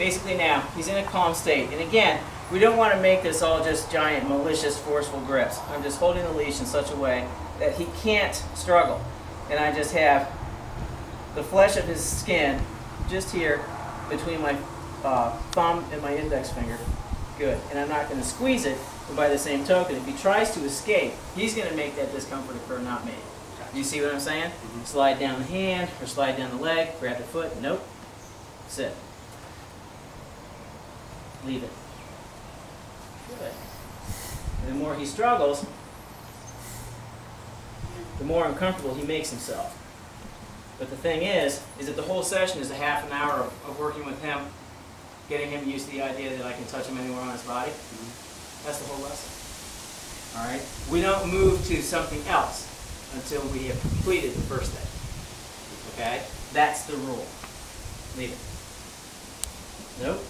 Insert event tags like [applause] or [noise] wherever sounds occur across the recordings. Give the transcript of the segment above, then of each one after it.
basically now, he's in a calm state. And again, we don't want to make this all just giant, malicious, forceful grips. I'm just holding the leash in such a way that he can't struggle. And I just have the flesh of his skin just here between my uh, thumb and my index finger. Good. And I'm not going to squeeze it, but by the same token, if he tries to escape, he's going to make that discomfort occur, not me. Do you see what I'm saying? Mhm. Slide down the hand or slide down the leg, grab the foot. Nope. Sit. Leave it. Good. And the more he struggles, the more uncomfortable he makes himself. But the thing is, is that the whole session is a half an hour of, of working with him, getting him used to the idea that I can touch him anywhere on his body. Mm-hmm. That's the whole lesson. All right? We don't move to something else until we have completed the first thing. Okay? That's the rule. Leave it. Nope.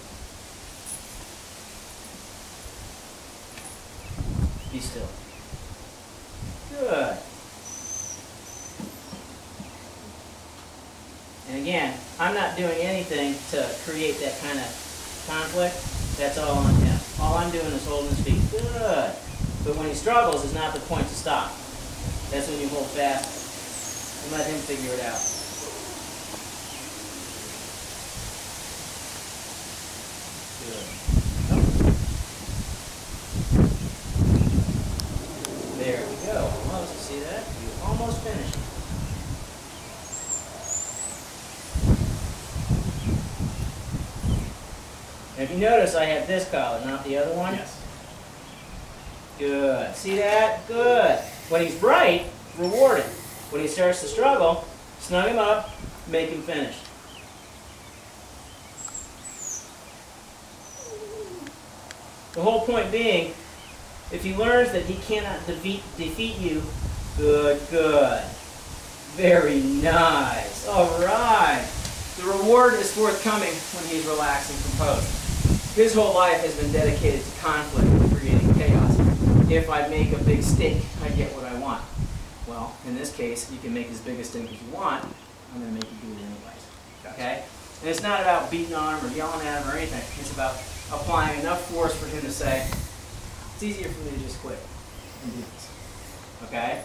Be still. Good. And again, I'm not doing anything to create that kind of conflict. That's all on him. All I'm doing is holding his feet. Good. But when he struggles is not the point to stop. That's when you hold fast and let him figure it out. Good. There we go. Almost. See that? You almost finished. And if you notice, I have this collar, not the other one. Yes. Good. See that? Good. When he's bright, reward him. When he starts to struggle, snug him up, make him finish. The whole point being, if he learns that he cannot defeat, defeat you, good, good. Very nice. All right. The reward is forthcoming when he's relaxed and composed. His whole life has been dedicated to conflict and creating chaos. If I make a big stake, I get what I want. Well, in this case, you can make as big a stake as you want. I'm going to make you do it anyways. Okay? And it's not about beating on him or yelling at him or anything. It's about applying enough force for him to say, it's easier for me to just quit and do this. Okay?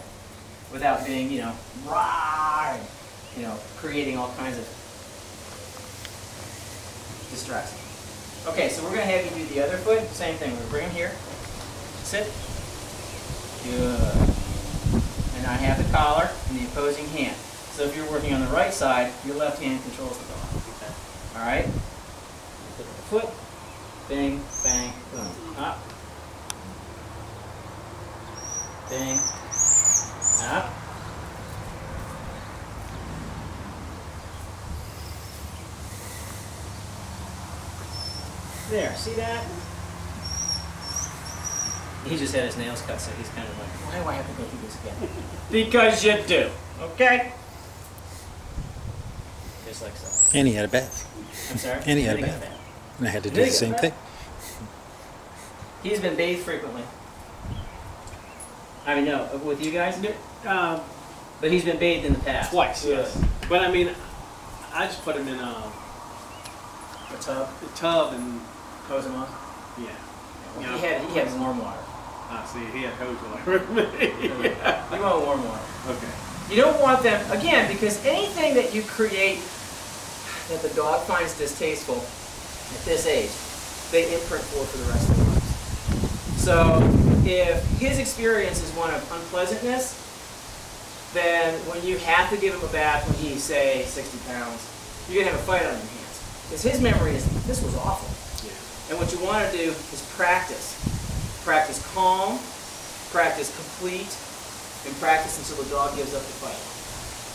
Without being, you know, right, you know, creating all kinds of distress. Okay, so we're going to have you do the other foot. Same thing. We're going to bring him here. Sit. Good. And I have the collar in the opposing hand. So if you're working on the right side, your left hand controls the collar. All right? Foot. Bang, bang, boom. Up. Bang. Up. There, see that? He just had his nails cut, so he's kind of like, why do I have to go through this again? [laughs] because you do, okay? Just like so. And he had a bath. I'm sorry? And he had a Did he bath. And I had to do the same thing. He's been bathed frequently. I mean, no, with you guys? Um, But he's been bathed in the past. twice, Good. yes. But I mean, I just put him in um, A tub, a tub and hose him off. yeah. Well, He had, he had warm water. I see. He had hose water with [laughs] yeah. You want warm water. Okay. You don't want them, again, because anything that you create that the dog finds distasteful at this age, they imprint for for the rest of their lives. So if his experience is one of unpleasantness, then when you have to give him a bath when he's, say, 60 pounds, you're going to have a fight on your hands. Because his memory is, this was awful. Yeah. And what you want to do is practice. Practice calm, practice complete, and practice until the dog gives up the fight.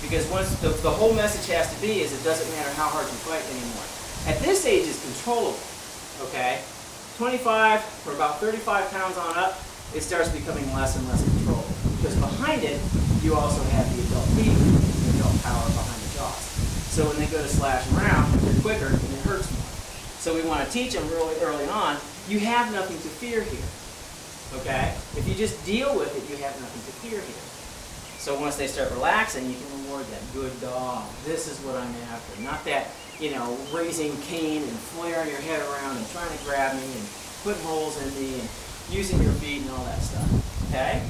Because once the, the whole message has to be is it doesn't matter how hard you fight anymore. At this age, it's controllable. Okay? 25 or about 35 pounds on up, it starts becoming less and less controlled. Because behind it, you also have the adult feeding, the adult power behind the jaws. So when they go to slash around, they're quicker and it hurts more. So we want to teach them really early on, you have nothing to fear here. Okay? If you just deal with it, you have nothing to fear here. So once they start relaxing, you can reward them. Good dog. This is what I'm after. Not that you know, raising Cain and flaring your head around and trying to grab me and putting holes in me and using your feet and all that stuff. Okay?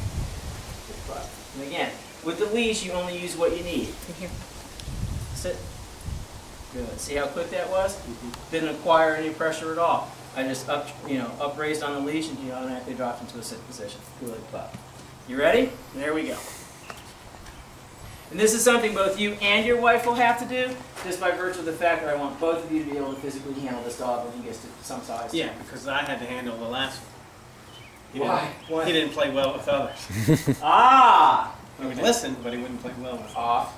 Good pup. And again, with the leash, you only use what you need. Come here. Sit. Good. See how quick that was? Didn't acquire any pressure at all. I just up, you know, upraised on the leash and he automatically dropped into a sit position. Good pup. You ready? There we go. And this is something both you and your wife will have to do, just by virtue of the fact that I want both of you to be able to physically handle this dog when he gets to some size. Yeah, because I had to handle the last one. He Why? Didn't, Why? He didn't play well with others. [laughs] Ah! He would Okay. listen, but he wouldn't play well with ah. Off.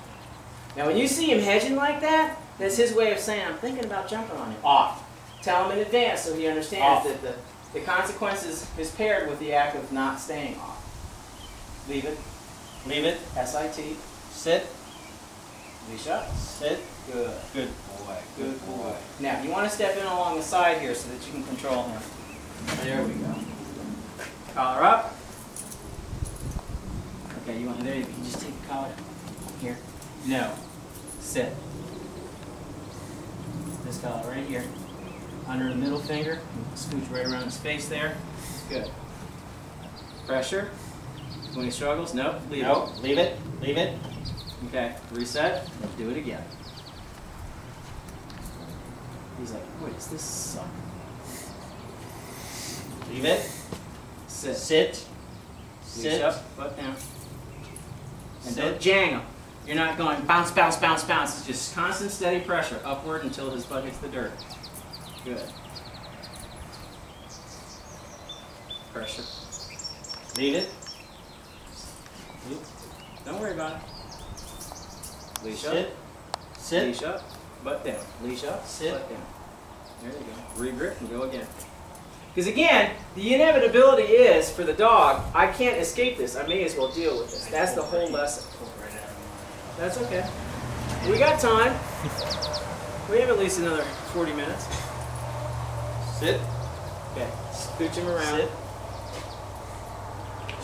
Now, when you see him hedging like that, that's his way of saying, I'm thinking about jumping on him. Off. Tell him in advance so he understands Off. that the, the consequences is paired with the act of not staying off. Leave it. Leave it. S-I-T. Sit. Leash up. Sit. Good. Good boy. Good boy. Now, you want to step in along the side here so that you can control him. There we go. Collar up. Okay, you want there? You can just take the collar here. No. Sit. This collar right here, under the middle finger. Scooch right around his face there. Good. Pressure. When he struggles, nope. Leave it. Leave it. Leave it. Okay. Reset. Let's do it again. He's like, what is this suck? Leave it. Sit. Sit. Sit. up, butt down. And Sit. don't jang him. You're not going bounce, bounce, bounce, bounce. It's just constant, steady pressure upward until his butt hits the dirt. Good. Pressure. Leave it. Don't worry about it. Leash up. Sit. Sit. Leash up. Butt down. Leash up. Sit. Butt down. There you go. Regrip and go again. Because again, the inevitability is for the dog, I can't escape this. I may as well deal with this. That's the whole lesson. That's okay. We got time. We have at least another 40 minutes. Sit. Okay. Scooch him around. Sit.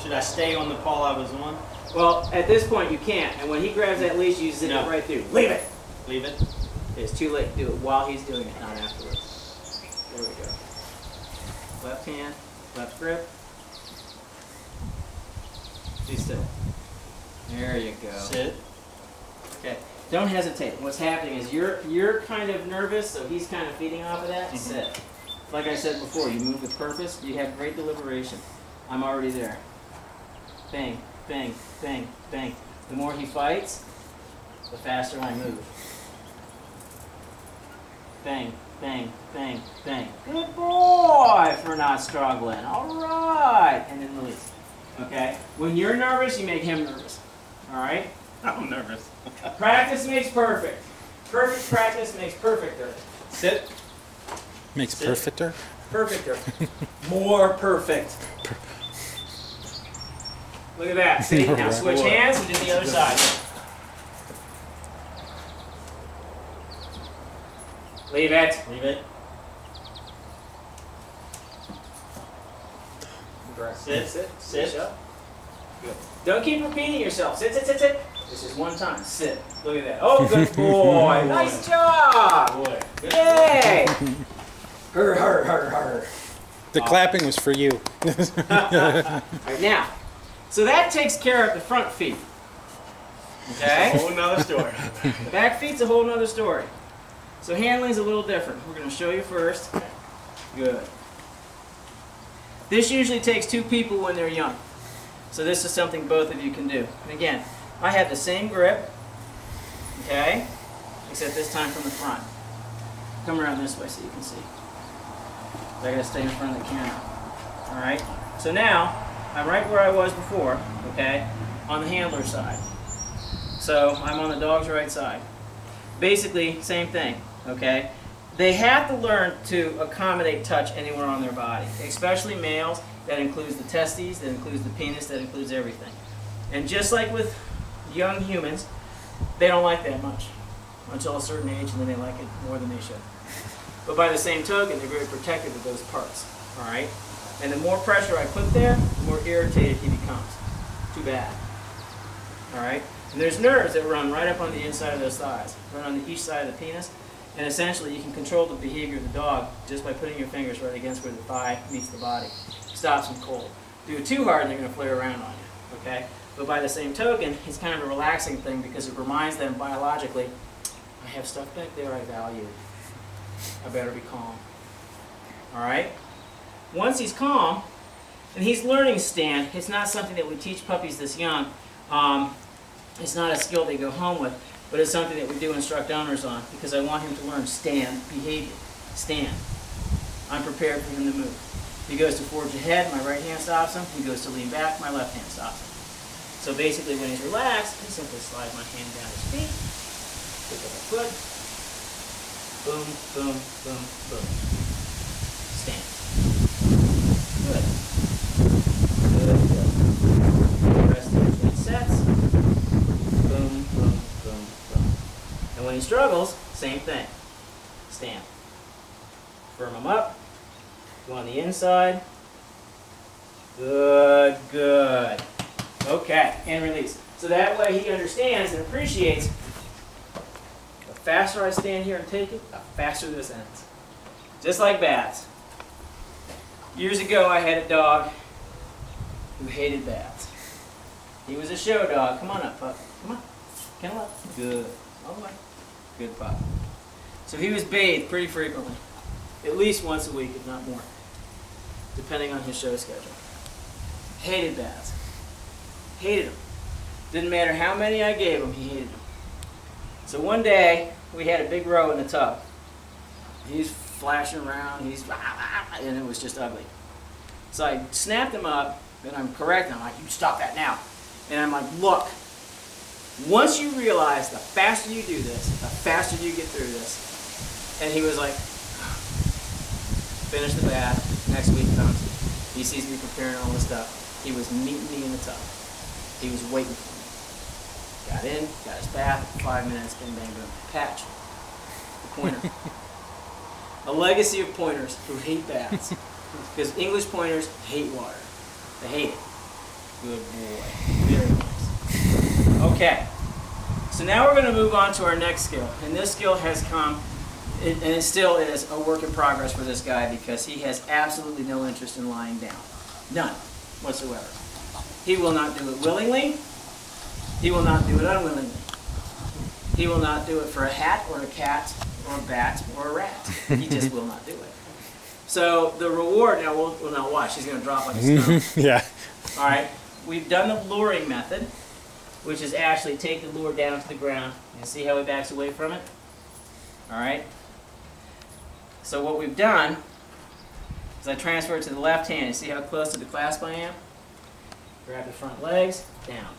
Should I stay on the paw I was on? Well, at this point you can't. And when he grabs that leash, you zip No. it right through. Leave it. Leave it. It's too late to do it while he's doing it, not afterwards. There we go. Left hand, left grip. Be still. There you go. Sit. Okay. Don't hesitate. What's happening is you're you're kind of nervous, so he's kind of feeding off of that. Mhm. Sit. Like I said before, you move with purpose. You have great deliberation. I'm already there. Bang, bang, bang, bang. The more he fights, the faster I move. Bang, bang, bang, bang. Good boy for not struggling. All right. And then release. Okay? When you're nervous, you make him nervous. All right? [laughs] I'm nervous. [laughs] Practice makes perfect. Perfect practice makes perfecter. Sit. Makes Sit. perfecter. Perfecter. [laughs] More perfect. Look at that. See? Now Right. switch hands and do the other side. Leave it. Leave it. Sit. Sit. Sit. Sit up. Good. Don't keep repeating yourself. Sit, sit, sit, sit. This is one time. Sit. Look at that. Oh, good [laughs] boy. nice job. Boy. Good. Yay. [laughs] Hur, hur, hur, hur. The clapping was for you. [laughs] All right, now, so that takes care of the front feet. A Okay? whole nother story. The back feet's a whole nother story. So handling's a little different. We're going to show you first. Good. This usually takes two people when they're young. So this is something both of you can do. And again, I have the same grip, okay? Except this time from the front. Come around this way so you can see. I gotta stay in front of the camera. Alright? So now, I'm right where I was before, okay? On the handler side. So I'm on the dog's right side. Basically, same thing, okay? They have to learn to accommodate touch anywhere on their body, especially males. That includes the testes, that includes the penis, that includes everything. And just like with young humans, they don't like that much until a certain age, and then they like it more than they should. But by the same token, they're very protective of those parts, all right? And the more pressure I put there, the more irritated he becomes. Too bad. All right? And there's nerves that run right up on the inside of those thighs, run on the each side of the penis. And essentially, you can control the behavior of the dog just by putting your fingers right against where the thigh meets the body. Stops them cold. Do it too hard, and they're going to flare around on you. Okay? But by the same token, it's kind of a relaxing thing because it reminds them biologically, I have stuff back there I value. I better be calm. All right? Once he's calm, and he's learning stand, it's not something that we teach puppies this young. Um, it's not a skill they go home with, but it's something that we do instruct owners on because I want him to learn stand behavior. Stand. I'm prepared for him to move. He goes to forge ahead, my right hand stops him. He goes to lean back, my left hand stops him. So basically, when he's relaxed, I simply slide my hand down his feet, pick up a foot, boom, boom, boom, boom. Stand. Good good. Rest in between sets. Boom, boom, boom, boom. And when he struggles, same thing. Stand. Firm him up. Go on the inside. Good, good. Okay, and release. So that way he understands and appreciates the faster I stand here and take it, the faster this ends. Just like bats. Years ago, I had a dog who hated bats. He was a show dog. Come on up, pup. Come on. Kennel up. Good. All the way. Good pup. So he was bathed pretty frequently. At least once a week, if not more. Depending on his show schedule. Hated baths. Hated them. Didn't matter how many I gave him, he hated them. So one day, we had a big row in the tub. He's flashing around, he's and it was just ugly. So I snapped him up, and I'm correcting him, I'm like, you stop that now. And I'm like, look, once you realize the faster you do this, the faster you get through this. And he was like, finish the bath, next week comes. He sees me preparing all this stuff. He was meeting me in the tub. He was waiting for me. Got in, got his bath, five minutes, bing, bang, boom. Patch. The pointer. [laughs] a legacy of pointers who hate baths. [laughs] because English pointers hate water. They hate it. Good boy. Very nice. Okay. So now we're going to move on to our next skill. And this skill has come, and it still is a work in progress for this guy because he has absolutely no interest in lying down. None whatsoever. He will not do it willingly. He will not do it unwillingly. He will not do it for a hat or a cat or a bat or a rat. He just [laughs] will not do it. So the reward, now we'll, well now watch, he's going to drop like a stone. [laughs] yeah. All right, we've done the luring method, which is actually take the lure down to the ground and see how he backs away from it. All right. So what we've done is I transfer it to the left hand. You see how close to the clasp I am? Grab the front legs, down.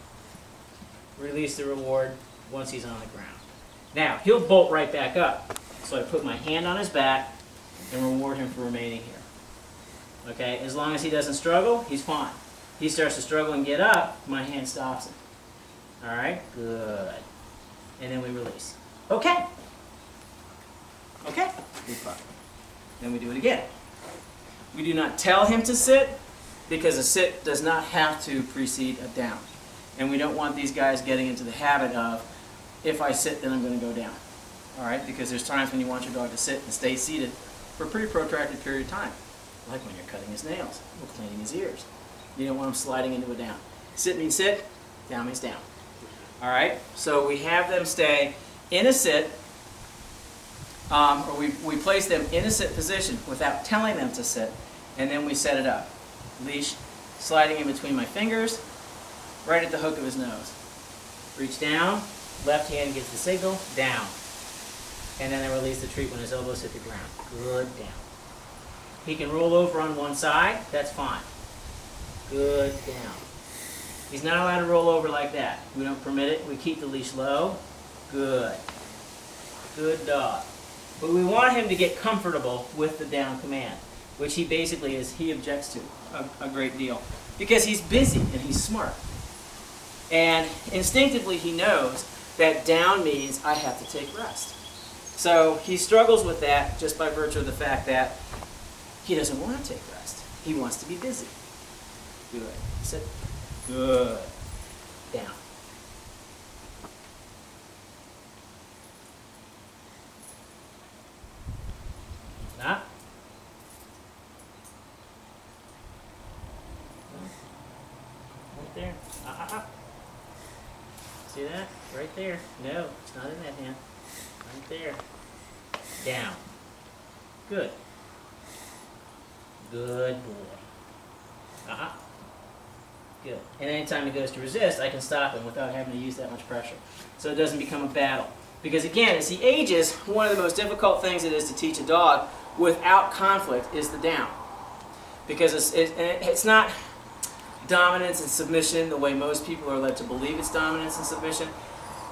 Release the reward once he's on the ground. Now, he'll bolt right back up. So I put my hand on his back and reward him for remaining here. Okay, as long as he doesn't struggle, he's fine. He starts to struggle and get up, my hand stops him. All right, good. And then we release. Okay. Okay, good. Then we do it again. We do not tell him to sit because a sit does not have to precede a down. And we don't want these guys getting into the habit of, if I sit, then I'm going to go down. All right, because there's times when you want your dog to sit and stay seated for a pretty protracted period of time, like when you're cutting his nails or cleaning his ears. You don't want him sliding into a down. Sit means sit, down means down. All right, so we have them stay in a sit, um, or we, we place them in a sit position without telling them to sit, and then we set it up. Leash sliding in between my fingers, right at the hook of his nose. Reach down, left hand gets the signal, down. And then I release the treat when his elbows hit the ground. Good, down. He can roll over on one side, that's fine. Good, down. He's not allowed to roll over like that. We don't permit it. We keep the leash low. Good. Good dog. But we want him to get comfortable with the down command, which he basically is, he objects to a, a great deal. Because he's busy and he's smart. And instinctively he knows that down means I have to take rest. So he struggles with that just by virtue of the fact that he doesn't want to take rest. He wants to be busy. Good. Sit. Good. Down. That. Right there. Ah, ah, ah. See that? Right there. No, it's not in that hand. Right there. Down. Good. Anytime he goes to resist, I can stop him without having to use that much pressure. So it doesn't become a battle. Because again, as he ages, one of the most difficult things it is to teach a dog without conflict is the down. Because it's, it, it's not dominance and submission the way most people are led to believe it's dominance and submission.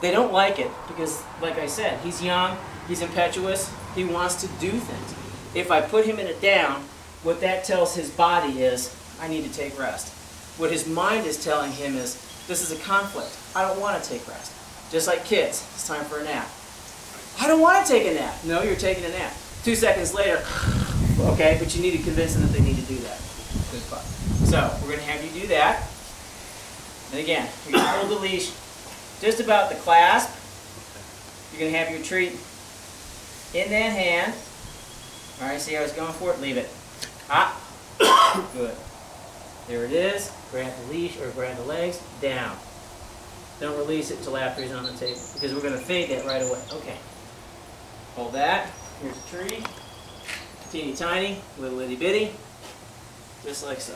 They don't like it because, like I said, he's young, he's impetuous, he wants to do things. If I put him in a down, what that tells his body is, I need to take rest. What his mind is telling him is, this is a conflict. I don't want to take rest. Just like kids, it's time for a nap. I don't want to take a nap. No, you're taking a nap. Two seconds later, [sighs] okay, but you need to convince them that they need to do that. Good fuck. So, we're going to have you do that. And again, you're going to hold the leash just about the clasp. You're going to have your treat in that hand. All right, see how it's going for it? Leave it. Ah, [coughs] good. There it is. Grab the leash or grab the legs. Down. Don't release it until after he's on the table because we're going to fade that right away. Okay. Hold that. Here's a tree. Teeny tiny, little itty bitty. Just like so.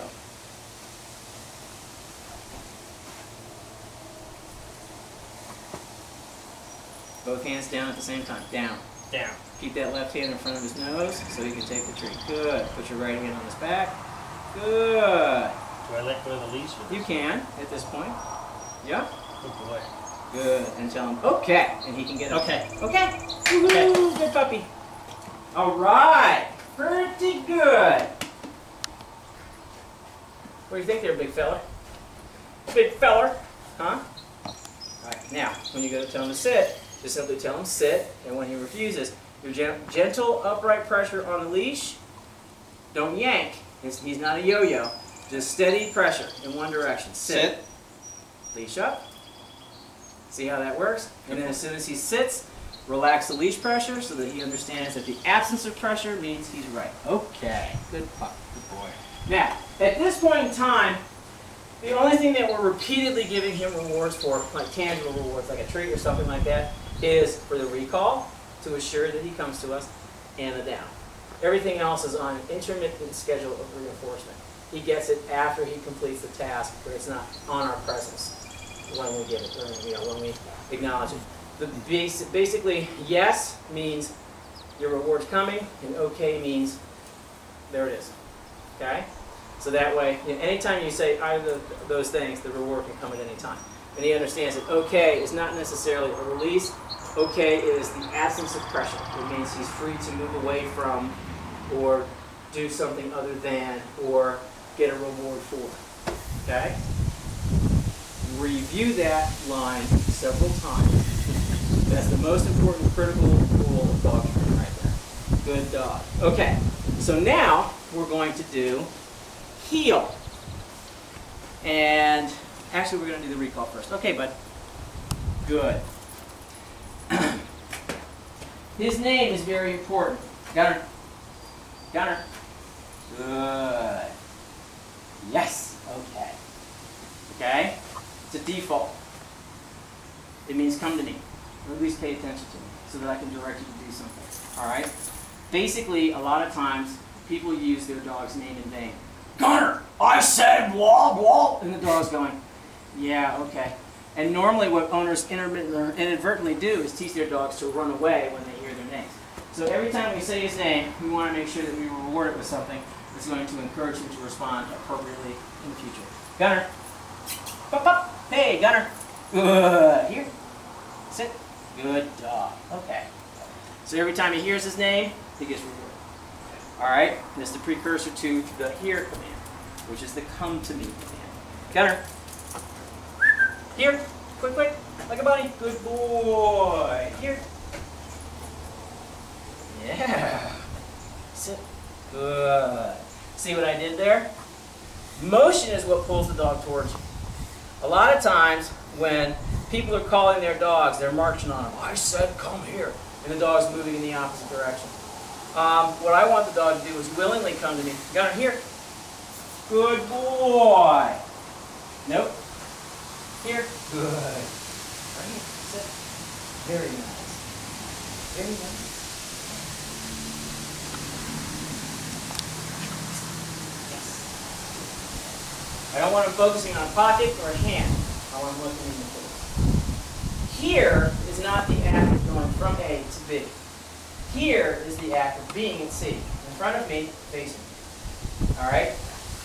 Both hands down at the same time. Down. Down. Keep that left hand in front of his nose so he can take the treat. Good. Put your right hand on his back. Good. Do I let go of the leash? You can at this point. Yeah. Good boy. Good. And tell him, okay. And he can get up. Okay. Okay. Woohoo. Good puppy. All right. Pretty good. What do you think there, big fella? Big feller. Huh? All right. Now, when you go to tell him to sit, just simply tell him sit. And when he refuses, your gen- gentle upright pressure on the leash. Don't yank. He's, he's not a yo-yo. Just steady pressure in one direction. Sit. Leash up. See how that works? And then as soon as he sits, relax the leash pressure so that he understands that the absence of pressure means he's right. Okay, good pup, good boy. Now, at this point in time, the only thing that we're repeatedly giving him rewards for, like tangible rewards, like a treat or something like that, is for the recall to assure that he comes to us and the down. Everything else is on an intermittent schedule of reinforcement. He gets it after he completes the task, but it's not on our presence when we give it, or, you know, when we acknowledge it. The basic, basically, yes means your reward's coming, and okay means there it is. Okay? So that way, you know, anytime you say either of those things, the reward can come at any time. And he understands that okay is not necessarily a release. Okay is the absence of pressure. It means he's free to move away from, or do something other than, or get a reward for. Okay? Review that line several times. That's the most important critical rule of dog training right there. Good dog. Okay, so now we're going to do heel. And actually, we're going to do the recall first. Okay, bud. Good. His name is very important. Gunner. Gunner. Good. Yes. Okay. Okay? It's a default. It means come to me. Or at least pay attention to me so that I can direct you to do something. Alright? Basically, a lot of times, people use their dog's name in vain. Gunner, I said blah blah. And the dog's going, yeah, okay. And normally what owners inadvertently do is teach their dogs to run away when they. So every time we say his name, we want to make sure that we reward it with something that's going to encourage him to respond appropriately in the future. Gunner. Pop, pop. Hey, Gunner. Good. [laughs] Here. Sit. Good dog. Okay. So every time he hears his name, he gets rewarded. All right. And it's the precursor to the here command, which is the come to me command. Gunner. Here. Quick, quick. Like a bunny. Good boy. Here. Yeah. Sit. Good. See what I did there? Motion is what pulls the dog towards you. A lot of times when people are calling their dogs, they're marching on them. I said come here. And the dog's moving in the opposite direction. Um, what I want the dog to do is willingly come to me. Got him here. Good boy. Nope. Here. Good. Right here. Sit. Very nice. Very nice. I don't want him focusing on pocket or a hand. I want looking in the face. Here is not the act of going from A to B. Here is the act of being at C. In front of me, facing me. All right?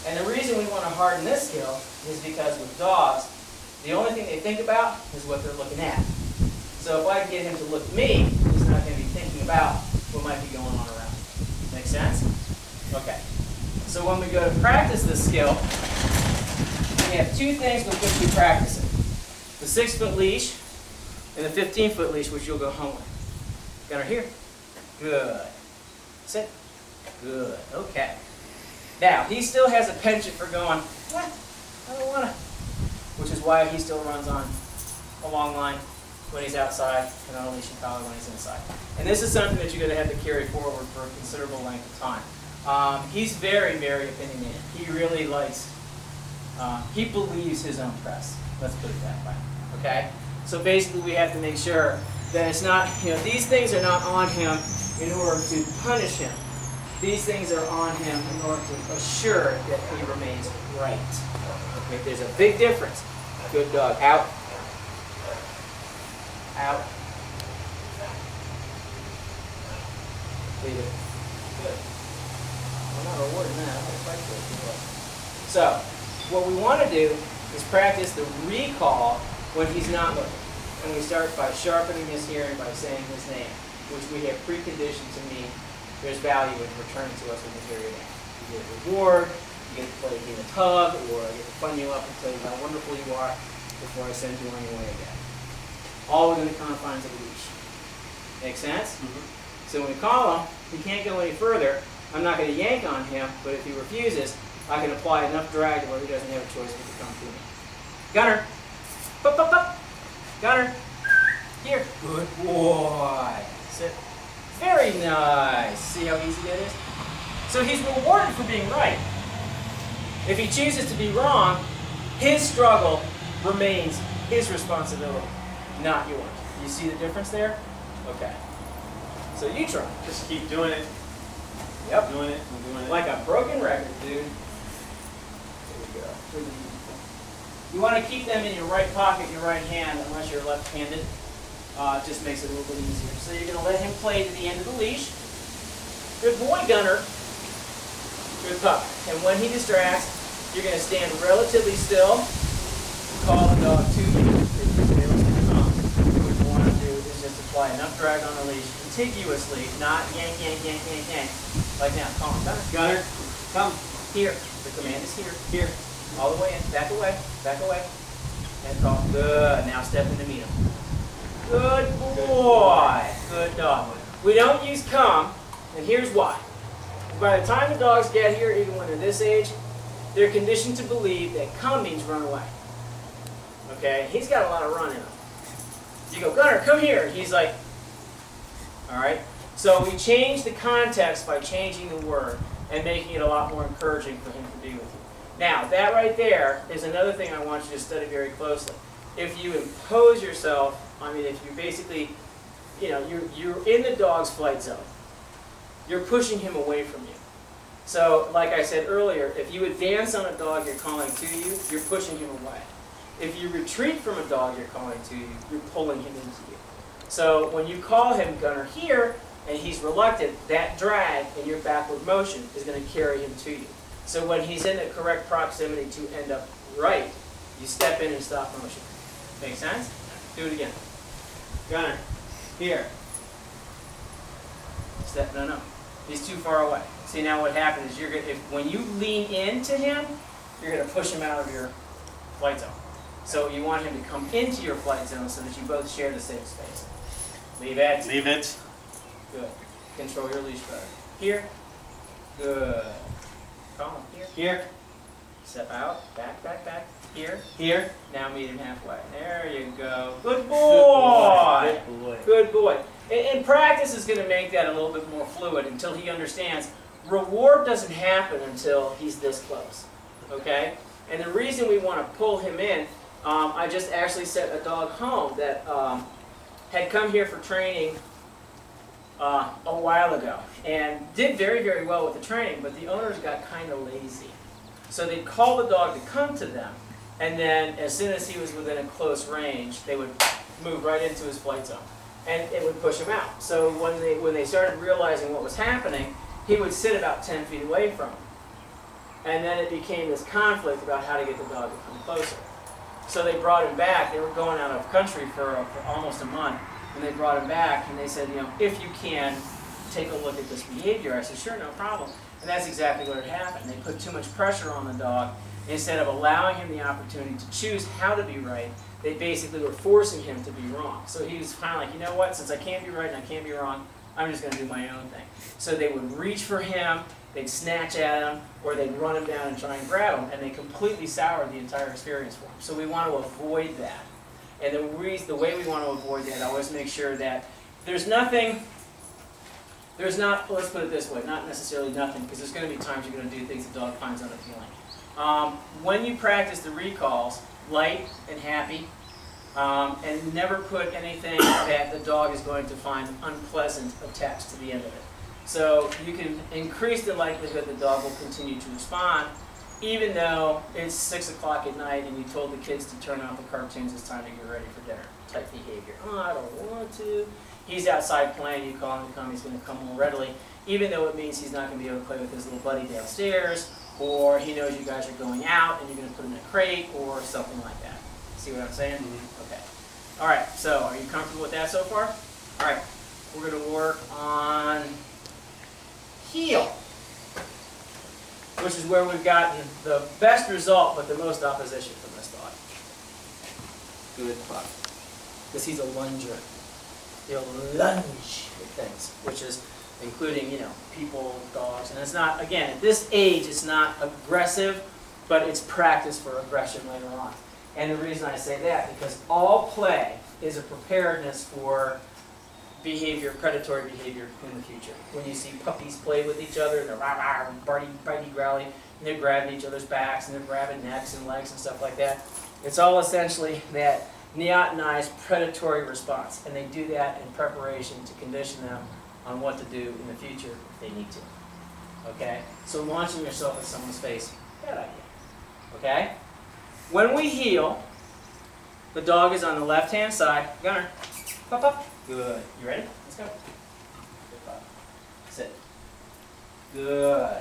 And the reason we want to harden this skill is because with dogs, the only thing they think about is what they're looking at. So if I get him to look at me, he's not going to be thinking about what might be going on around him. Make sense? Okay. So when we go to practice this skill, we have two things with which we practice it. The six foot leash and the 15 foot leash, which you'll go home with. Got her here. Good. Sit. Good. Okay. Now, he still has a penchant for going, what? I don't want to. Which is why he still runs on a long line when he's outside and on a leash and collar when he's inside. And this is something that you're going to have to carry forward for a considerable length of time. Um, he's very, very opinionated. He really likes, uh, he believes his own press. Let's put it that way. Okay? So basically, we have to make sure that it's not, you know, these things are not on him in order to punish him. These things are on him in order to assure that he remains right. Okay, there's a big difference. Good dog. Out. Out. Leave it. Good. I'm not rewarding that. So, what we want to do is practice the recall when he's not looking. And we start by sharpening his hearing by saying his name, which we have preconditioned to mean there's value in returning to us when you hear your name. You get a reward, you get to play a game of tug, or I get to fun you up and tell you how wonderful you are before I send you on your way again. All within the confines of a leash. Make sense? Mm-hmm. So when we call him, he can't go any further. I'm not going to yank on him, but if he refuses, I can apply enough drag where he doesn't have a choice but to come to me. Gunner! Bup, bup, bup. Gunner! Here. Good boy. Sit. Very nice. See how easy that is? So he's rewarded for being right. If he chooses to be wrong, his struggle remains his responsibility, not yours. You see the difference there? Okay. So you try. Just keep doing it, Yep. doing it, doing it. Like a broken record, dude. There we go. You want to keep them in your right pocket, your right hand, unless you're left-handed. Uh, it just makes it a little bit easier. So you're going to let him play to the end of the leash. Good boy, Gunner. Good pup. And when he distracts, you're going to stand relatively still. Call the dog to you. If he fails to come, what you want to do is just apply enough drag on the leash contiguously, not yank, yank, yank, yank, yank. Like now. Come on, Gunner. Gunner, come. Here. The command is here. Here. All the way in. Back away. Back away. And call. Good. Now step in to meet him. Good boy. Good dog. We don't use come, and here's why. By the time the dogs get here, even when they're this age, they're conditioned to believe that come means run away. Okay? He's got a lot of run in him. You go, Gunner, come here. He's like, all right? So we change the context by changing the word and making it a lot more encouraging for him to be with you. Now, that right there is another thing I want you to study very closely. If you impose yourself, I mean, if you basically, you know, you're, you're in the dog's flight zone, you're pushing him away from you. So, like I said earlier, if you advance on a dog you're calling to you, you're pushing him away. If you retreat from a dog you're calling to you, you're pulling him into you. So when you call him gunner here, and he's reluctant, that drag in your backward motion is going to carry him to you. So when he's in the correct proximity to end up right, you step in and stop motion. Make sense? Do it again. Gunner, here. Step. No, no. He's too far away. See now what happens is you're gonna, if when you lean into him, you're going to push him out of your flight zone. So you want him to come into your flight zone so that you both share the same space. Leave it. Leave it. Good. Control your leash better. Here. Good. Come on. Here. Here. Step out. Back, back, back. Here. Here. Now meet him halfway. There you go. Good boy. Good boy. Good boy. And, and practice is going to make that a little bit more fluid until he understands reward doesn't happen until he's this close. Okay? And the reason we want to pull him in Um, I just actually sent a dog home that um, had come here for training uh, a while ago and did very, very well with the training, but the owners got kind of lazy. So they'd call the dog to come to them, and then as soon as he was within a close range, they would move right into his flight zone, and it would push him out. So when they when they started realizing what was happening, he would sit about 10 feet away from him. And then it became this conflict about how to get the dog to come closer. So they brought him back. They were going out of country for, for almost a month, and they brought him back, and they said, you know, if you can, take a look at this behavior. I said, sure, no problem. And that's exactly what had happened. They put too much pressure on the dog. Instead of allowing him the opportunity to choose how to be right, they basically were forcing him to be wrong. So he was kind of like, you know what, since I can't be right and I can't be wrong, I'm just going to do my own thing. So they would reach for him, they'd snatch at him, or they'd run him down and try and grab him, and they completely soured the entire experience for him. So we want to avoid that. And the, the way we want to avoid that, I always make sure that there's nothing, there's not, let's put it this way, not necessarily nothing, because there's going to be times you're going to do things the dog finds unappealing. Um, when you practice the recalls, light and happy, um, and never put anything that the dog is going to find unpleasant attached to the end of it. So you can increase the likelihood the dog will continue to respond, even though it's 6 o'clock at night and you told the kids to turn off the cartoons, it's time to get ready for dinner type behavior. Oh, I don't want to. He's outside playing, you call him to come, he's going to come more readily, even though it means he's not going to be able to play with his little buddy downstairs, or he knows you guys are going out and you're going to put him in a crate, or something like that. See what I'm saying? Mm-hmm. Okay. All right, so are you comfortable with that so far? All right, we're going to work on heel, which is where we've gotten the best result but the most opposition from this dog. Good pup. Because he's a lunger. He'll lunge at things, which is including, you know, people, dogs. And it's not, again, at this age, it's not aggressive, but it's practice for aggression later on. And the reason I say that, because all play is a preparedness for behavior, predatory behavior in the future. When you see puppies play with each other, and they're rah rah, and growly, and they're grabbing each other's backs, and they're grabbing necks and legs and stuff like that. It's all essentially that neotenized predatory response, and they do that in preparation to condition them on what to do in the future if they need to. Okay? So launching yourself at someone's face, bad idea. Okay? When we heel, the dog is on the left-hand side. Gunner, pop up. Good. You ready? Let's go. Sit. Good.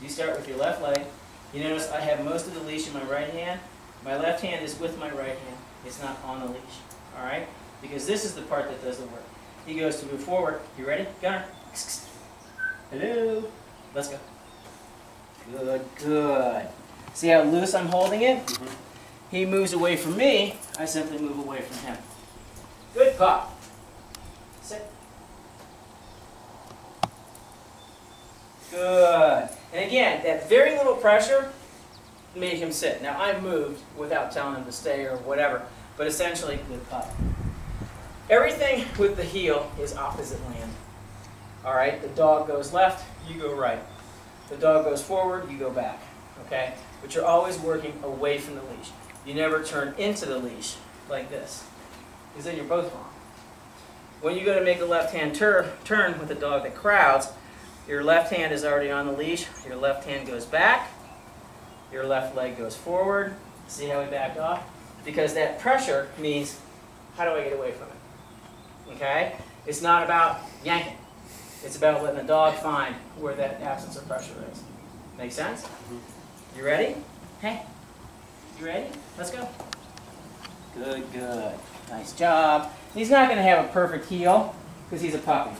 You start with your left leg. You notice I have most of the leash in my right hand. My left hand is with my right hand. It's not on the leash. All right? Because this is the part that does the work. He goes to move forward. You ready? Gunner. Hello. Let's go. Good, good. See how loose I'm holding it? Mm-hmm. He moves away from me, I simply move away from him. Good pop. Sit. Good. And again, that very little pressure made him sit. Now I moved without telling him to stay or whatever, but essentially, good pop. Everything with the heel is opposite land. All right, the dog goes left, you go right. The dog goes forward, you go back. Okay? But you're always working away from the leash. You never turn into the leash like this, because then you're both wrong. When you go to make a left hand tur turn with a dog that crowds, your left hand is already on the leash, your left hand goes back, your left leg goes forward. See how we backed off? Because that pressure means, how do I get away from it? Okay? It's not about yanking. It's about letting the dog find where that absence of pressure is. Make sense? Mm-hmm. You ready? Hey, you ready? Let's go. Good, good. Nice job. He's not going to have a perfect heel because he's a puppy.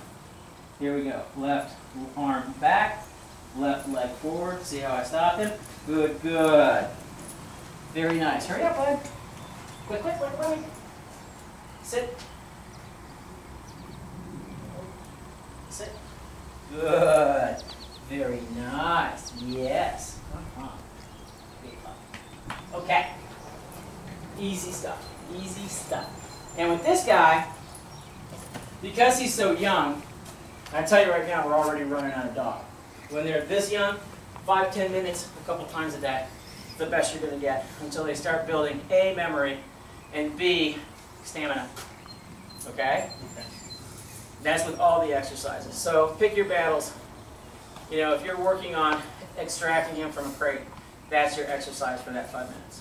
Here we go. Left arm back, left leg forward. See how I stopped him? Good, good. Very nice. Hurry up, bud. Quick, quick, quick, quick. Sit. Sit. Good. Very nice. Yes. Okay. Easy stuff. Easy stuff. And with this guy, because he's so young, I tell you right now, we're already running out of dog. When they're this young, five, ten minutes, a couple times a day. the best you're gonna get until they start building A, memory, and B, stamina. Okay. That's with all the exercises. So pick your battles. You know, if you're working on extracting him from a crate, that's your exercise for that five minutes.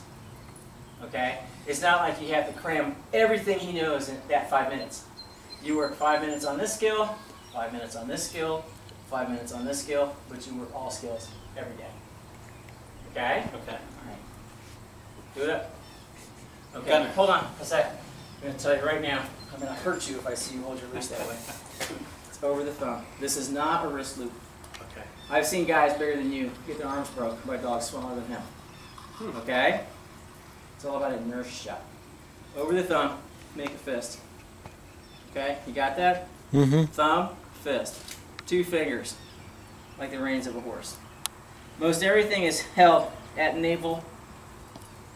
Okay? It's not like you have to cram everything he knows in that five minutes. You work five minutes on this skill, five minutes on this skill, five minutes on this skill, but you work all skills every day. Okay? Okay. Alright. Do it up. Okay, Gunner. hold on a second. I'm gonna tell you right now, I'm gonna hurt you if I see you hold your wrist that way. It's over the thumb. This is not a wrist loop. Okay. I've seen guys bigger than you get their arms broke by dogs smaller than him. Hmm. Okay? It's all about inertia. Over the thumb, make a fist. Okay? You got that? Mm-hmm. Thumb, fist. Two fingers, like the reins of a horse. Most everything is held at navel,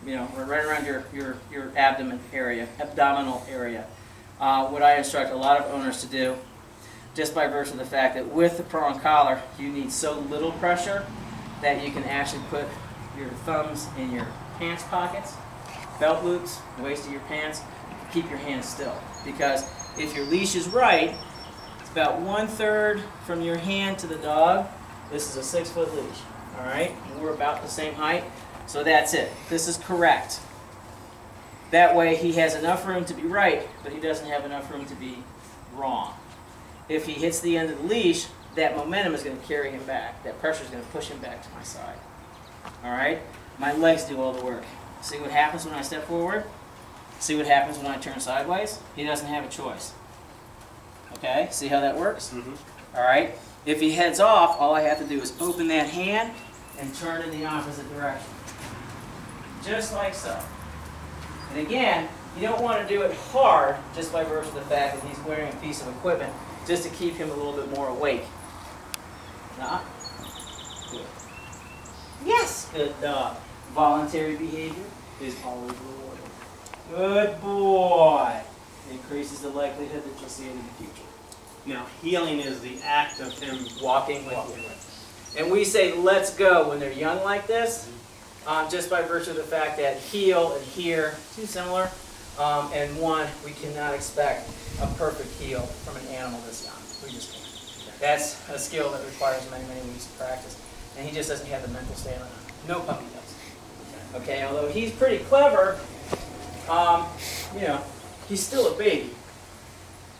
you know, right around your, your, your abdomen area, abdominal area. Uh, what I instruct a lot of owners to do, just by virtue of the fact that with the prong collar, you need so little pressure that you can actually put your thumbs in your pants pockets, belt loops, the waist of your pants, keep your hands still. Because if your leash is right, it's about one third from your hand to the dog. This is a six foot leash. All right, and we're about the same height. So that's it. This is correct. That way he has enough room to be right, but he doesn't have enough room to be wrong. If he hits the end of the leash, that momentum is going to carry him back. That pressure is going to push him back to my side. All right? My legs do all the work. See what happens when I step forward? See what happens when I turn sideways? He doesn't have a choice. Okay? See how that works? Mm-hmm. All right? If he heads off, all I have to do is open that hand and turn in the opposite direction. Just like so. And again, you don't want to do it hard just by virtue of the fact that he's wearing a piece of equipment just to keep him a little bit more awake. Not? Good. Yes! Good dog. Voluntary behavior is always rewarded. Good boy. Increases the likelihood that you'll see it in the future. Now, heeling is the act of him Walking with walking you. And we say let's go when they're young like this, um, just by virtue of the fact that heel and here, too similar. Um, and one, we cannot expect a perfect heel from an animal this young. We just can't. That's a skill that requires many, many weeks of practice. And he just doesn't have the mental stamina. No puppy does. Okay, although he's pretty clever, um, you know, he's still a baby.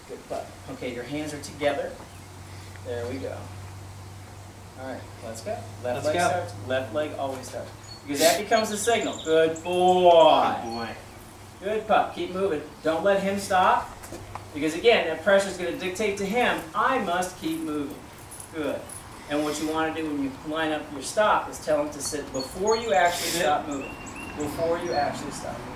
Good pup. Okay, your hands are together. There we go. All right, let's go. Left Let's leg go. starts. Left leg always starts. Because that becomes the signal. Good boy. Good boy. Good pup. Keep moving. Don't let him stop. Because again, that pressure is going to dictate to him, I must keep moving. Good. And what you want to do when you line up your stop is tell him to sit before you actually stop moving. Before you actually stop moving.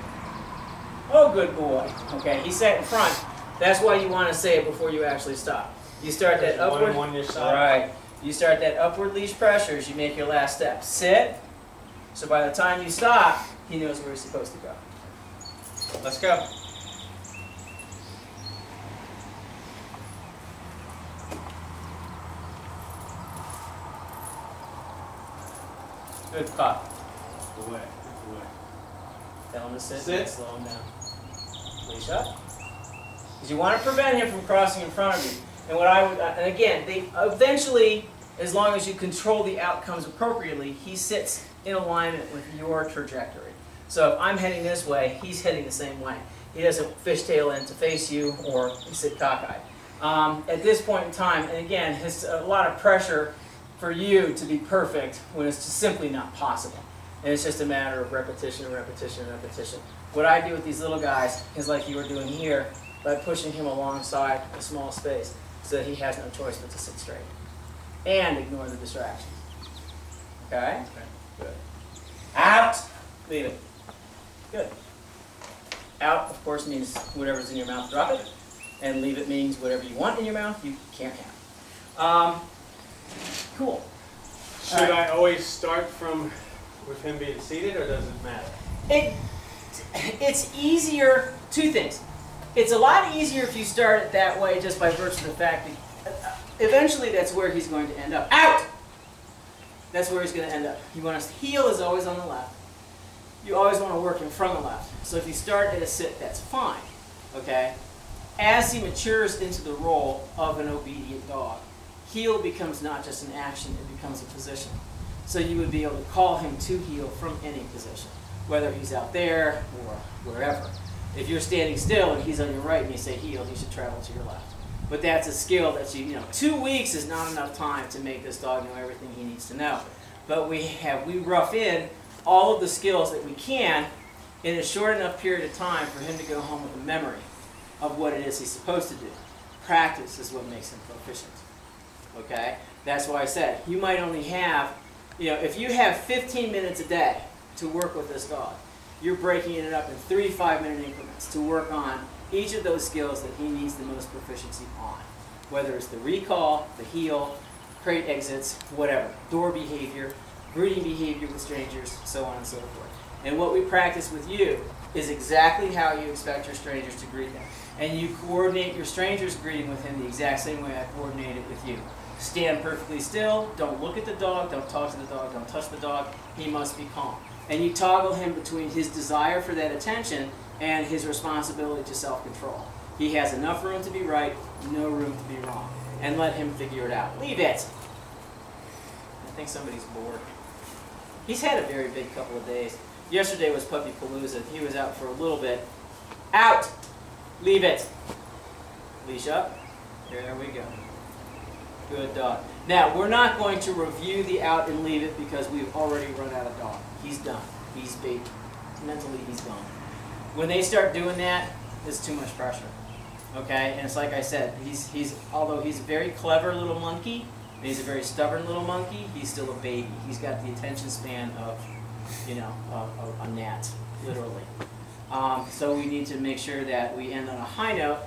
Oh, good boy. Okay, he sat in front. That's why you want to say it before you actually stop. You start that one upward. one. Right. You start that upward leash pressure as you make your last step. Sit. So by the time you stop, he knows where he's supposed to go. Let's go. Good pup. Good boy. Good boy. Tell him to sit, Sit. slow him down. Leash up. Because you want to prevent him from crossing in front of you. And what I would, uh, and again, they eventually, as long as you control the outcomes appropriately, he sits in alignment with your trajectory. So if I'm heading this way, he's heading the same way. He doesn't fishtail in to face you or sit cockeyed. Um, at this point in time, and again, it's a lot of pressure for you to be perfect when it's just simply not possible. And it's just a matter of repetition, repetition, and repetition. What I do with these little guys is like you were doing here by pushing him alongside a small space so that he has no choice but to sit straight and ignore the distractions. Okay? Good. Out! Leave it. Good. Out, of course, means whatever's in your mouth, drop it. And leave it means whatever you want in your mouth, you can't have. Um, cool. Should Alright. I always start from with him being seated, or does it matter? It, it's easier, two things. It's a lot easier if you start it that way just by virtue of the fact that uh, eventually that's where he's going to end up. Out! That's where he's going to end up. You want his heel is always on the left. you always want to work him from the left. So if you start at a sit, that's fine. Okay? As he matures into the role of an obedient dog, heel becomes not just an action, it becomes a position. So you would be able to call him to heel from any position, whether he's out there or wherever. If you're standing still and he's on your right and you say heel, he should travel to your left. But that's a skill that you, you know, two weeks is not enough time to make this dog know everything he needs to know. But we have, we rough in all of the skills that we can in a short enough period of time for him to go home with a memory of what it is he's supposed to do. Practice is what makes him proficient. Okay? That's why I said you might only have, you know, if you have 15 minutes a day to work with this dog, you're breaking it up in three five minute increments to work on each of those skills that he needs the most proficiency on. Whether it's the recall, the heel, crate exits, whatever, door behavior, greeting behavior with strangers, so on and so forth. And what we practice with you is exactly how you expect your strangers to greet them. And you coordinate your stranger's greeting with him the exact same way I coordinate it with you. Stand perfectly still, don't look at the dog, don't talk to the dog, don't touch the dog. He must be calm. And you toggle him between his desire for that attention and his responsibility to self control. He has enough room to be right, no room to be wrong. And let him figure it out. Leave it! I think somebody's bored. He's had a very big couple of days. Yesterday was Puppy Palooza. He was out for a little bit. Out! Leave it! Leash up. There we go. Good dog. Now, we're not going to review the out and leave it because we've already run out of dog. He's done. He's baby. Mentally, he's gone. When they start doing that, it's too much pressure. Okay? And it's like I said, he's, he's although he's a very clever little monkey, and he's a very stubborn little monkey, he's still a baby. He's got the attention span of, you know, a, a, a gnat, literally. Um, so we need to make sure that we end on a high note.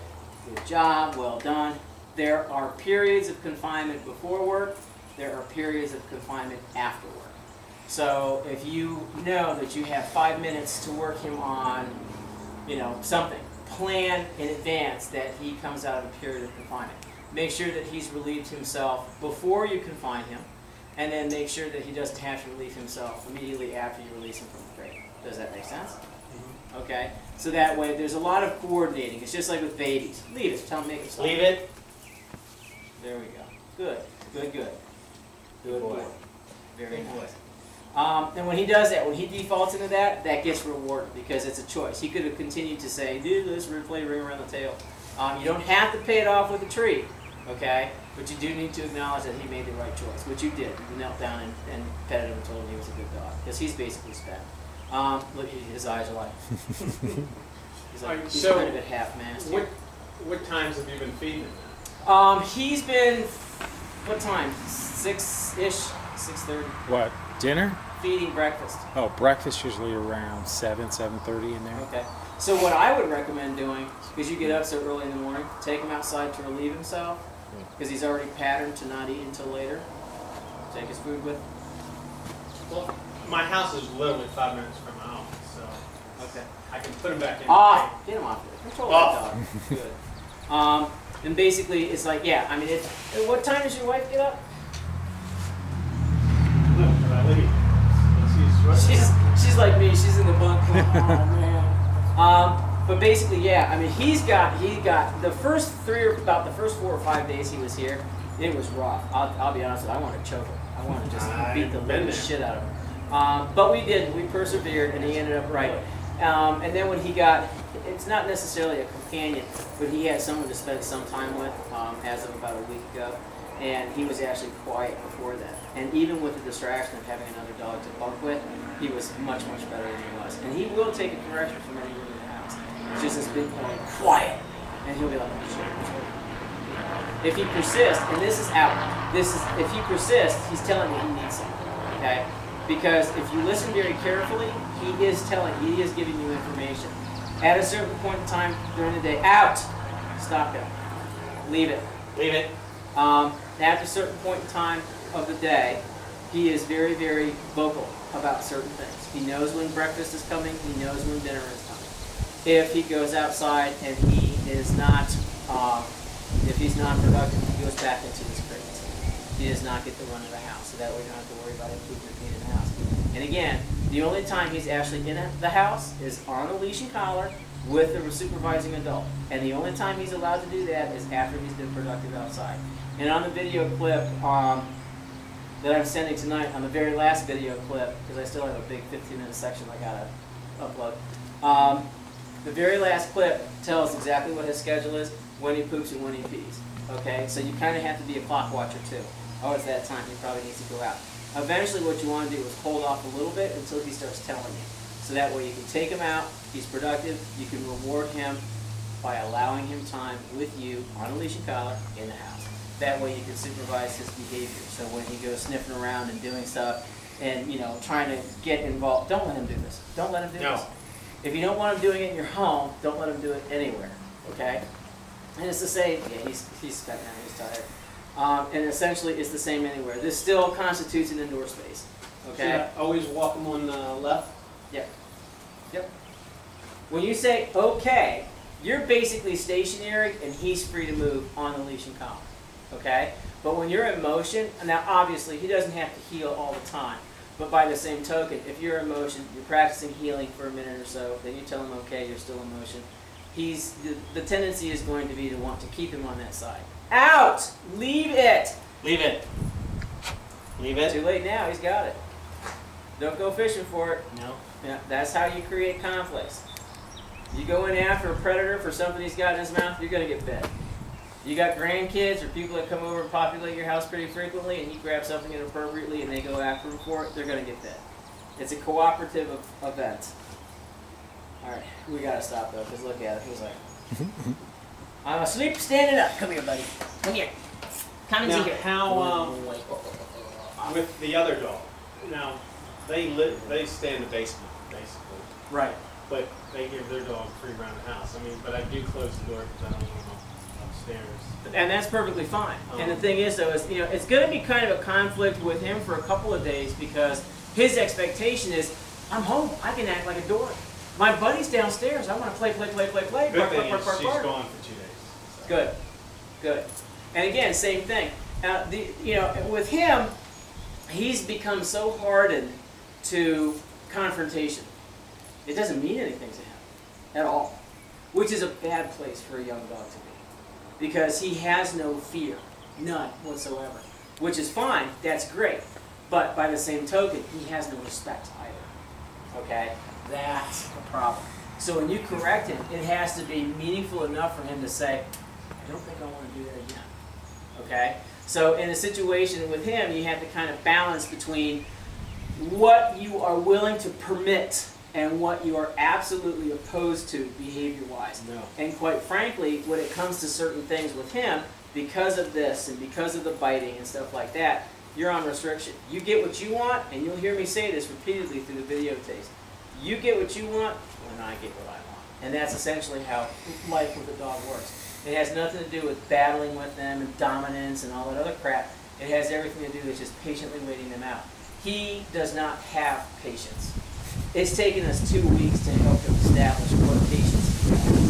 Good job, well done. There are periods of confinement before work. There are periods of confinement after work. So if you know that you have five minutes to work him on, you know, something, plan in advance that he comes out of a period of confinement. Make sure that he's relieved himself before you confine him, and then make sure that he doesn't have to relieve himself immediately after you release him from the crate. Does that make sense? Mm-hmm. Okay? So that way, there's a lot of coordinating. It's just like with babies. Leave it. Tell them make it. Leave it. There we go. Good. Good, good. Good boy. boy. Very Good boy. nice. Um, and when he does that, when he defaults into that, that gets rewarded because it's a choice. He could have continued to say, do this, replay, ring around the tail. Um, you don't have to pay it off with a treat, okay? But you do need to acknowledge that he made the right choice, which you did. You knelt down and, and petted him and told him he was a good dog because he's basically spent. Um, look, his eyes are like, [laughs] he's like, he's So, kind of at half mast. What, what times have you been feeding him Um, he's been, what time? Six-ish, six thirty. What? Dinner? Feeding breakfast. Oh, breakfast usually around seven, seven thirty in there. Okay. So what I would recommend doing, because you get up so early in the morning, take him outside to relieve himself, because he's already patterned to not eat until later. Take his food with. Well, my house is literally five minutes from my office, so Okay. I can put him back in. Off. Get him off there. Control Off. that dog. [laughs] Good. Um, and basically, it's like, yeah. I mean, it. What time does your wife get up? Look, when I leave. Let's see, She's she's like me. She's in the bunk. [laughs] oh man. Um, but basically, yeah. I mean, he's got he got the first three or about the first four or five days he was here. It was rough. I'll, I'll be honest. With you, I want to choke him. I want to just I've beat the living shit out of him. Um, but we did. We persevered, and he ended up right. Um, and then when he got, it's not necessarily a companion, but he had someone to spend some time with um, as of about a week ago. And he was actually quiet before that. And even with the distraction of having another dog to bunk with, he was much, much better than he was. And he will take a correction from anyone in the house. It's just this big point, quiet. And he'll be like, "Sure." if he persists, and this is out, this is if he persists, he's telling me he needs something. Okay? Because if you listen very carefully, he is telling, he is giving you information. At a certain point in time during the day, out, stop it, leave it. Leave it. Um, at a certain point in time of the day, he is very, very vocal about certain things. He knows when breakfast is coming. He knows when dinner is coming. If he goes outside and he is not, uh, if he's not productive, he goes back into his crate. He does not get the run of the house, so that way you don't have to worry about or peeing in the house. And again, the only time he's actually in the house is on a leash and collar with a supervising adult. And the only time he's allowed to do that is after he's been productive outside. And on the video clip um, that I'm sending tonight, on the very last video clip, because I still have a big 15 minute section I gotta upload. Um, the very last clip tells exactly what his schedule is, when he poops and when he pees. Okay, so you kind of have to be a clock watcher too. Oh, it's that time. He probably needs to go out. Eventually, what you want to do is hold off a little bit until he starts telling you. So that way you can take him out. He's productive. You can reward him by allowing him time with you on a leash and collar in the house. That way you can supervise his behavior. So when he goes sniffing around and doing stuff, and you know trying to get involved, don't let him do this. Don't let him do No. this. If you don't want him doing it in your home, don't let him do it anywhere. Okay? And it's the same. Yeah, he's he's spent now. He's tired. Um, and essentially, it's the same anywhere. This still constitutes an indoor space. Okay. I always walk them on the left? Yep. Yep. When you say okay, you're basically stationary and he's free to move on the leash and collar. Okay? But when you're in motion, now obviously he doesn't have to heel all the time. But by the same token, if you're in motion, you're practicing heeling for a minute or so, then you tell him okay, you're still in motion. He's the, the tendency is going to be to want to keep him on that side. Out! Leave it! Leave it. Leave it. Too late now, he's got it. Don't go fishing for it. No. Yeah, that's how you create conflicts. You go in after a predator for something he's got in his mouth, you're gonna get bit. You got grandkids or people that come over and populate your house pretty frequently, and you grab something inappropriately and they go after him for it, they're gonna get bit. It's a cooperative event. All right, we gotta stop though, because look at it. He was like, mm-hmm, mm-hmm. "I'm asleep, standing up. Come here, buddy. Come here. Come and Now, see here." how, um, With the other dog, now, they live, they stay in the basement, basically. Right. But they give their dog free around the house. I mean, but I do close the door because I don't want them upstairs. And that's perfectly fine. And the thing is, though, is you know, it's going to be kind of a conflict with him for a couple of days because his expectation is, I'm home. I can act like a dork. My buddy's downstairs. I want to play, play, play, play, play. Good bark, thing bark, is bark, she's bark, bark. gone for two days. Good, good. And again, same thing. Uh, the, you know, with him, he's become so hardened to confrontation. It doesn't mean anything to him at all, which is a bad place for a young dog to be, because he has no fear, none whatsoever. Which is fine. That's great. But by the same token, he has no respect either. Okay, that's a problem. So when you correct him, it has to be meaningful enough for him to say, I don't think I want to do that again. Okay? So in a situation with him, you have to kind of balance between what you are willing to permit and what you are absolutely opposed to behavior-wise. No. And quite frankly, when it comes to certain things with him, because of this and because of the biting and stuff like that, you're on restriction. You get what you want, and you'll hear me say this repeatedly through the videotapes. You get what you want when I get what I want. And that's essentially how life with a dog works. It has nothing to do with battling with them and dominance and all that other crap. It has everything to do with just patiently waiting them out. He does not have patience. It's taken us two weeks to help him establish what patience he has.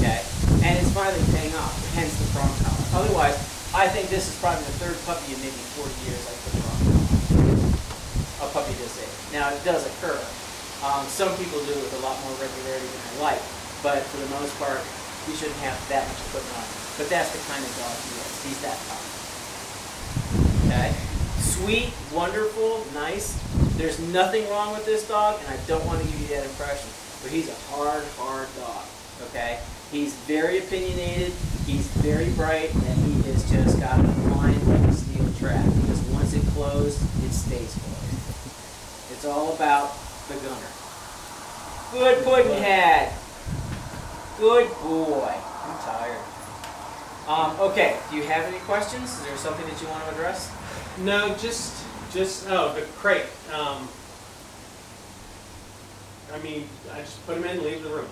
Okay? And it's finally paying off, hence the prong collar. Otherwise, I think this is probably the third puppy in maybe 40 years I put collar. A puppy this age. Now, it does occur. Um, some people do it with a lot more regularity than I like, but for the most part, we shouldn't have that much equipment on. But that's the kind of dog he is. He's that tough. Okay? Sweet, wonderful, nice. There's nothing wrong with this dog, and I don't want to give you that impression. But he's a hard, hard dog. Okay? He's very opinionated, he's very bright, and he has just got a mind like a steel trap. Because once it closed, it stays closed. It's all about the gunner. Good Puddinhead. Good boy. I'm tired. Um, okay, do you have any questions? Is there something that you want to address? No, just, just, oh, the crate. Um, I mean, I just put them in, and leave the room.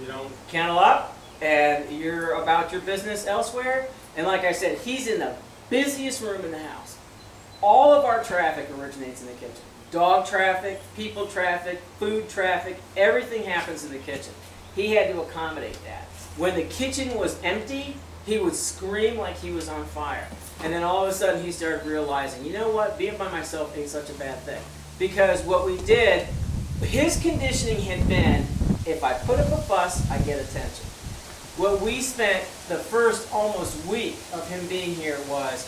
You don't, Kennel up, and you're about your business elsewhere. And like I said, he's in the busiest room in the house. All of our traffic originates in the kitchen. Dog traffic, people traffic, food traffic, everything happens in the kitchen. He had to accommodate that. When the kitchen was empty, he would scream like he was on fire. And then all of a sudden he started realizing, you know what, being by myself ain't such a bad thing. because what we did, his conditioning had been, if I put up a fuss, I get attention. What we spent the first almost week of him being here was,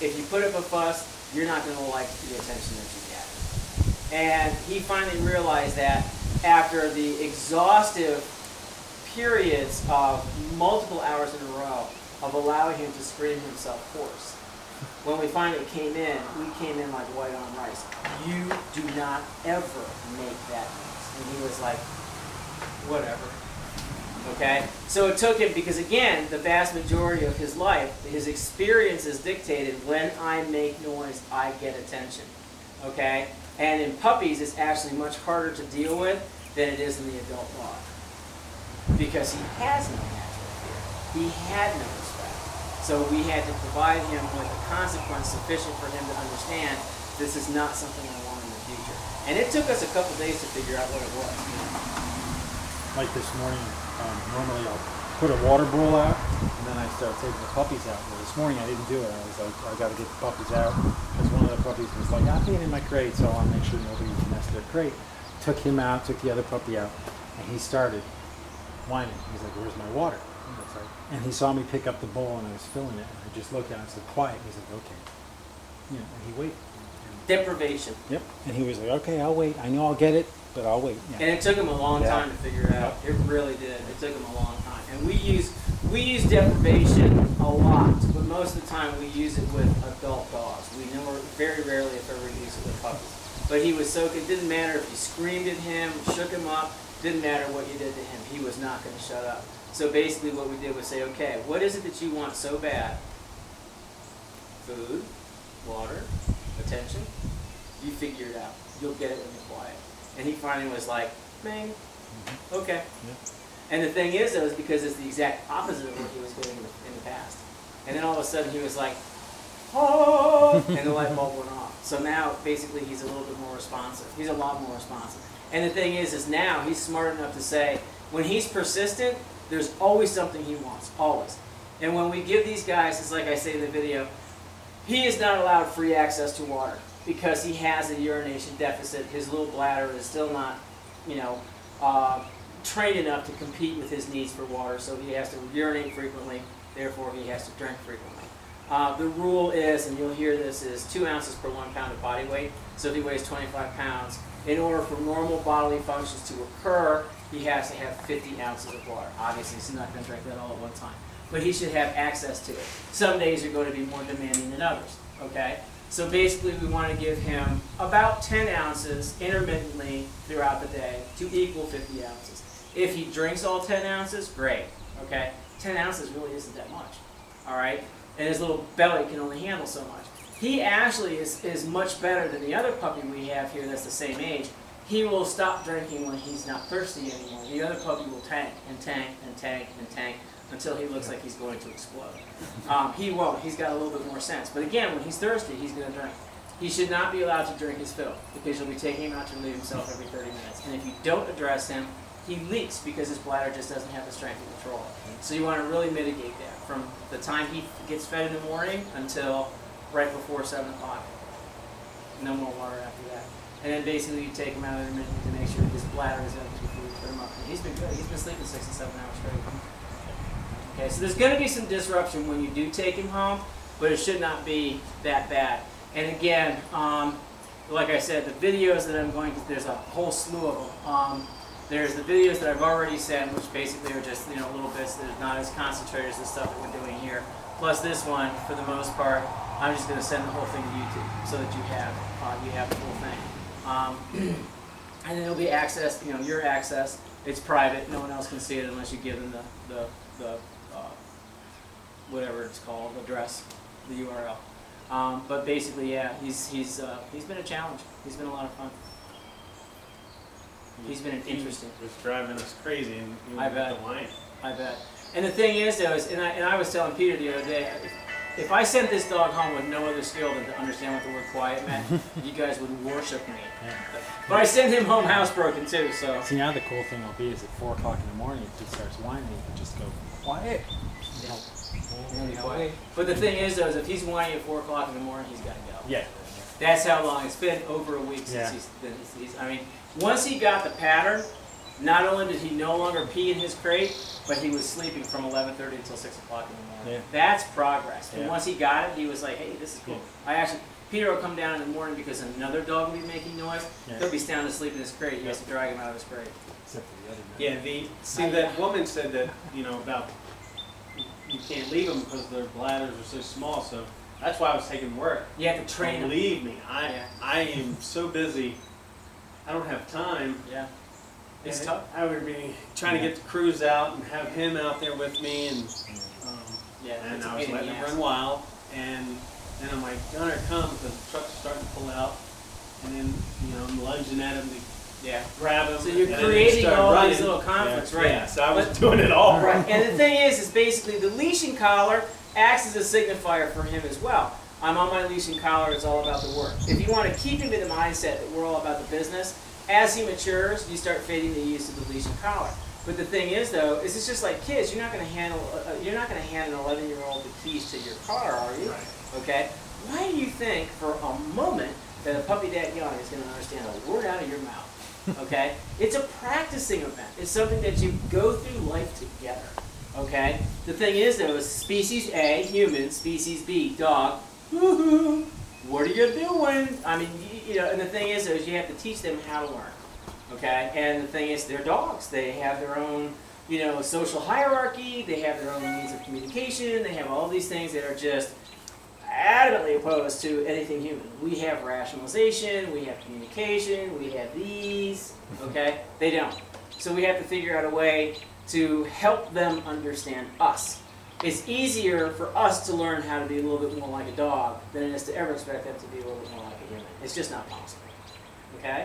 if you put up a fuss, you're not going to like the attention that you get. And he finally realized that after the exhaustive periods of multiple hours in a row of allowing him to scream himself hoarse. When we finally came in, we came in like white on rice. You do not ever make that noise. And he was like, whatever. Okay? So it took him, because again, the vast majority of his life, his experiences dictated when I make noise, I get attention. Okay? And in puppies, it's actually much harder to deal with than it is in the adult dog. Because he has no natural fear. He had no respect. So we had to provide him with a consequence sufficient for him to understand this is not something I want in the future. And it took us a couple days to figure out what it was. Like this morning, um, normally I'll put a water bowl out and then I start taking the puppies out. Well, this morning I didn't do it. I was like, I got to get the puppies out because one of the puppies was like, I'm being in my crate, so I want to make sure nobody messed their crate. Took him out, took the other puppy out, and he started whining. He's like, "Where's my water?" And like- And he saw me pick up the bowl and I was filling it, and I just looked at him and said, "Quiet." He's like, "Okay." You know, and he waited. Deprivation. Yep. And he was like, "Okay, I'll wait. I know I'll get it, but I'll wait." And it took him a long Yeah. time to figure it out. It really did. It took him a long time. And we use we use deprivation a lot, but most of the time we use it with adult dogs. We never, very rarely, if ever, use it with puppies. But he was so it didn't matter if you screamed at him, shook him up, didn't matter what you did to him. He was not going to shut up. So basically, what we did was say, okay, what is it that you want so bad? Food, water, attention. You figure it out. You'll get it when you're quiet. And he finally was like, "Bing, mm-hmm. okay." Yeah. And the thing is, though, is because it's the exact opposite of what he was doing in the, in the past. And then all of a sudden he was like, oh, and the light bulb went off. So now basically he's a little bit more responsive. He's a lot more responsive. And the thing is, is now he's smart enough to say, when he's persistent, there's always something he wants, always. And when we give these guys, it's like I say in the video, he is not allowed free access to water because he has a urination deficit. His little bladder is still not, you know, uh, trained enough to compete with his needs for water, so he has to urinate frequently. Therefore, he has to drink frequently. Uh, the rule is, and you'll hear this, is two ounces per one pound of body weight. So if he weighs 25 pounds, in order for normal bodily functions to occur, he has to have 50 ounces of water. Obviously, he's not going to drink that all at one time, but he should have access to it. Some days are going to be more demanding than others. Okay. So basically, we want to give him about 10 ounces intermittently throughout the day to equal 50 ounces. If he drinks all 10 ounces, great. Okay, 10 ounces really isn't that much. All right, and his little belly can only handle so much. He actually is, is much better than the other puppy we have here that's the same age. He will stop drinking when he's not thirsty anymore. The other puppy will tank and tank and tank and tank until he looks like he's going to explode. Um, he won't. He's got a little bit more sense. But again, when he's thirsty, he's going to drink. He should not be allowed to drink his fill because you'll be taking him out to relieve himself every 30 minutes. And if you don't address him, he leaks because his bladder just doesn't have the strength to control it. So you want to really mitigate that from the time he gets fed in the morning until right before 7 o'clock. No more water after that. And then basically you take him out intermittently to make sure his bladder is empty before you put him up. And he's been good. He's been sleeping six and seven hours straight. Okay, so there's going to be some disruption when you do take him home, but it should not be that bad. And again, um, like I said, the videos that I'm going to, there's a whole slew of them. Um, there's the videos that I've already sent, which basically are just you know little bits that are not as concentrated as the stuff that we're doing here. Plus this one, for the most part, I'm just going to send the whole thing to YouTube so that you have uh, you have the whole thing. Um, [clears throat] and it'll be access, you know, your access. It's private. No one else can see it unless you give them the the, the whatever it's called, address, the URL. Um, but basically, yeah, he's he's uh, he's been a challenge. He's been a lot of fun. He's been an interesting. It was driving us crazy, and you I bet. the. I bet. And the thing is, though, is, and I, and I was telling Peter the other day, if, if I sent this dog home with no other skill than to understand what the word quiet meant, [laughs] you guys would worship me. Yeah. But I sent him home housebroken too, so. See now the cool thing will be is at four o'clock in the morning if he starts whining, you can just go quiet. You know, He'll be you know, But the thing is, though, is if he's whining at four o'clock in the morning, he's got to go. Yeah. That's how long. It's been over a week since Yeah. he's been. He's, I mean, once he got the pattern, not only did he no longer pee in his crate, but he was sleeping from 11:30 until 6 o'clock in the morning. Yeah. That's progress. And Yeah. once he got it, he was like, "Hey, this is cool." I actually, Peter will come down in the morning because another dog will be making noise. Yeah. He'll be sound asleep in his crate. He has to drag him out of his crate. Except for the other night. Yeah, the, see, that woman said that, you know, about, you can't leave them because their bladders are so small, so that's why I was taking work. You have to train. Believe me, I, Yeah. I am so busy, I don't have time. Yeah. It's And tough. I would be trying to get the crews out and have him out there with me and, um, Yeah. and I was letting him run wild, and then I'm like, Gunner, come, because the truck's starting to pull out, and then, you know, I'm lunging at him to Yeah. grab him. So you're creating all running. these little conflicts, Yeah, right? Yeah, so I was But- doing it all. Right. And the thing is, is basically the leashing collar acts as a signifier for him as well. I'm on my leashing collar. It's all about the work. If you want to keep him in the mindset that we're all about the business, as he matures, you start fading the use of the leashing collar. But the thing is, though, is it's just like kids. You're not going to handle. Uh, you're not going to hand an 11 year old the keys to your car, are you? Right. Okay. Why do you think, for a moment, that a puppy that young is going to understand a word out of your mouth? Okay. it's a practicing event. It's something that you go through life together. Okay. The thing is, though, is species A, human. Species B, dog. Woohoo! What are you doing? I mean, you, you know, and the thing is, is you have to teach them how to learn. Okay. And the thing is, they're dogs. They have their own, you know, social hierarchy. They have their own means of communication. They have all these things that are just adamantly opposed to anything human. We have rationalization, we have communication, we have these, mm-hmm. okay? They don't. So we have to figure out a way to help them understand us. It's easier for us to learn how to be a little bit more like a dog than it is to ever expect them to be a little bit more like a human. It's just not possible, okay?